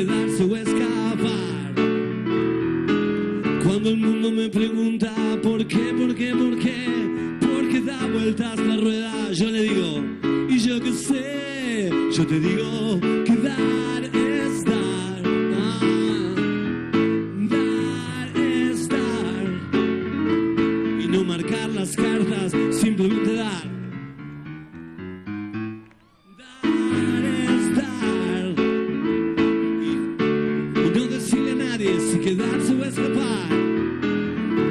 quedarse o escapar. Cuando el mundo me pregunta por qué, por qué, por qué, por qué da vueltas la rueda, yo le digo, y yo qué sé, yo te digo quedarse o escapar.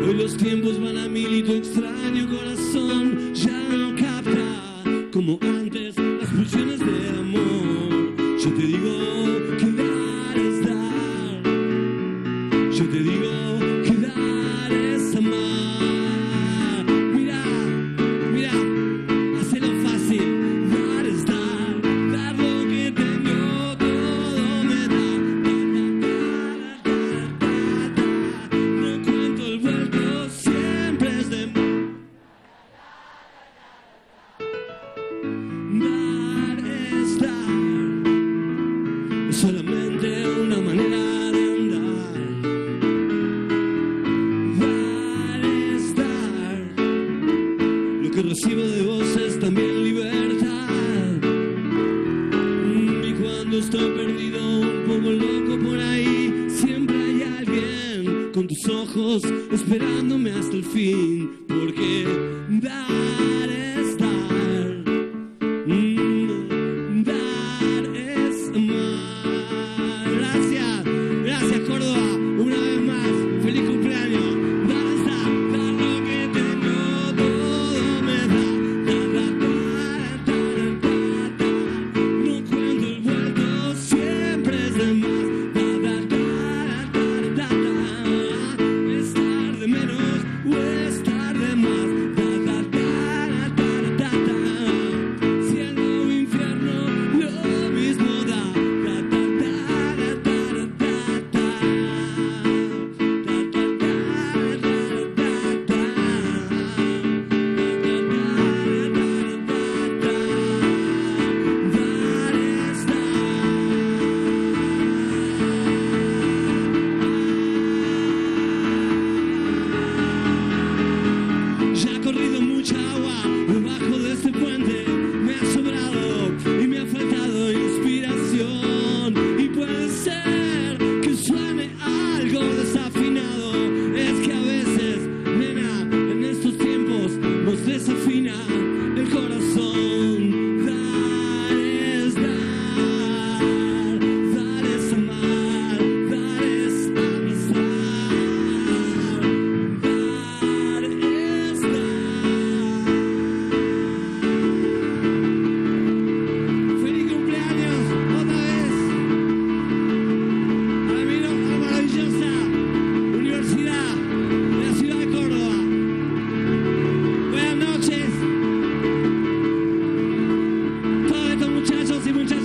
Hoy los tiempos van a mil y tu extraño corazón ya no capta como antes las pulsiones de amor. Yo te digo que dar es dar. Yo te digo esperándome hasta el fin, porque dar simultaneously.